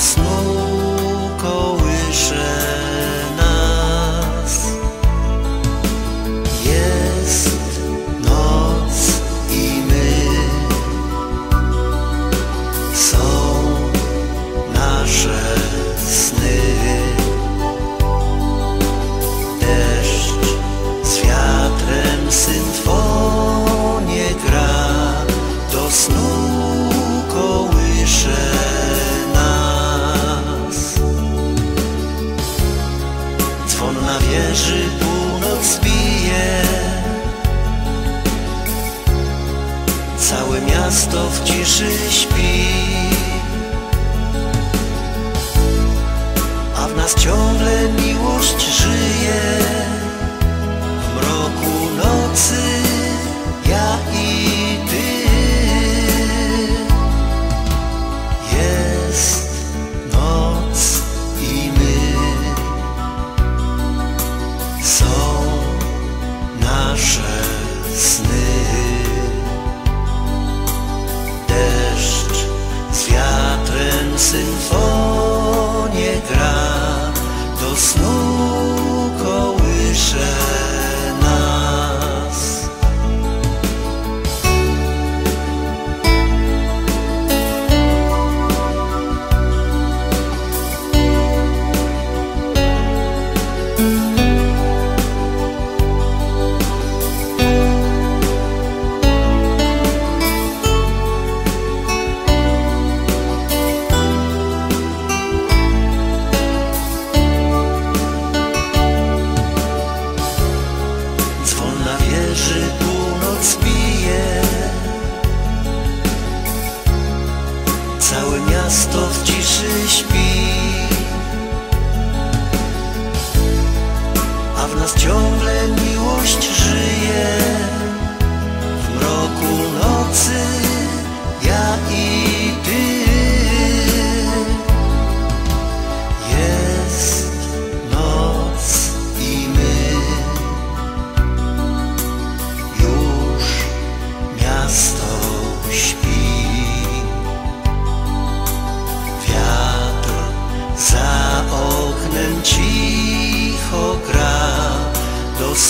slow wieży północ bije. Całe miasto w ciszy śpi. A w nas ciągle miłość żyje. ciszy śpi, a w nas ciągle.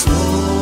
slow.